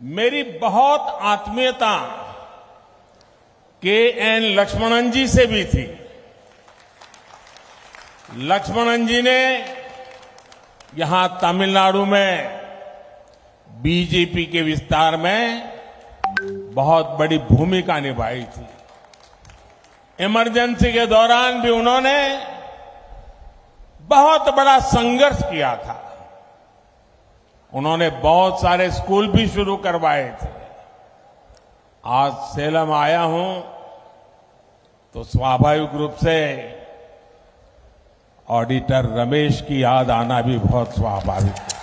मेरी बहुत आत्मीयता के एन लक्ष्मणन जी से भी थी। लक्ष्मणन जी ने यहाँ तमिलनाडु में, बीजेपी के विस्तार में बहुत बड़ी भूमिका निभाई थी। इमरजेंसी के दौरान भी उन्होंने बहुत बड़ा संघर्ष किया था। उन्होंने बहुत सारे स्कूल भी शुरू करवाए थे। आज सेलम आया हूँ तो स्वाभाविक रूप से ऑडिटर रमेश की याद आना भी बहुत स्वाभाविक है।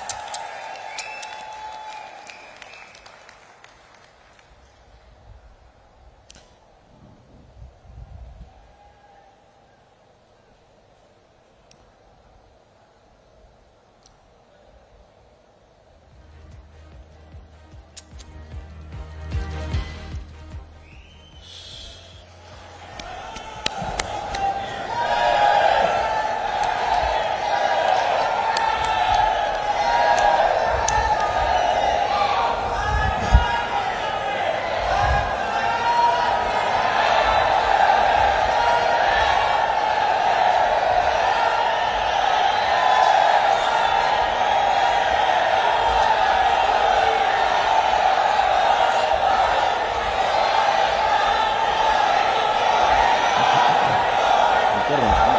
得了吗？